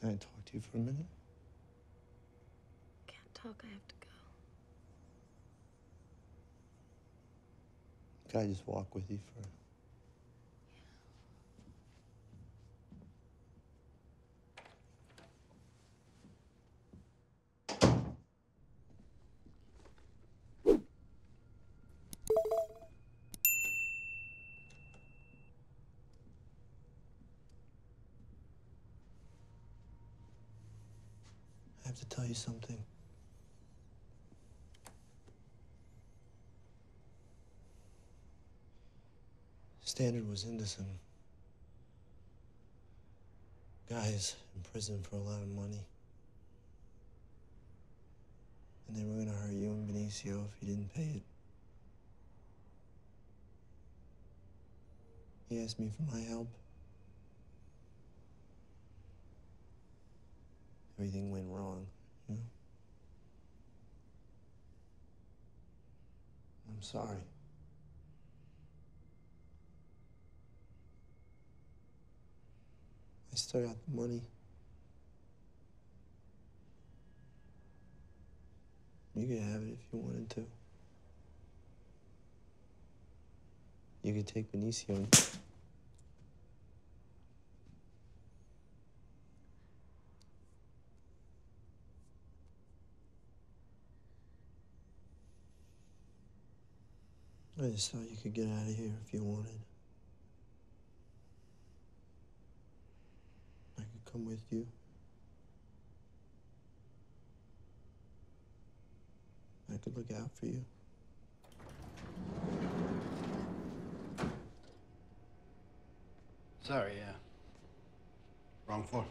Can I talk to you for a minute? Can't talk, I have to go. Can I just walk with you for? I have to tell you something. Standard was into some guys in prison for a lot of money. And they were gonna hurt you and Benicio if you didn't pay it. He asked me for my help. Everything went wrong, you know? I'm sorry. I still got the money. You could have it if you wanted to. You could take Benicio I just thought you could get out of here if you wanted. I could come with you. I could look out for you. Sorry, yeah. Wrong floor.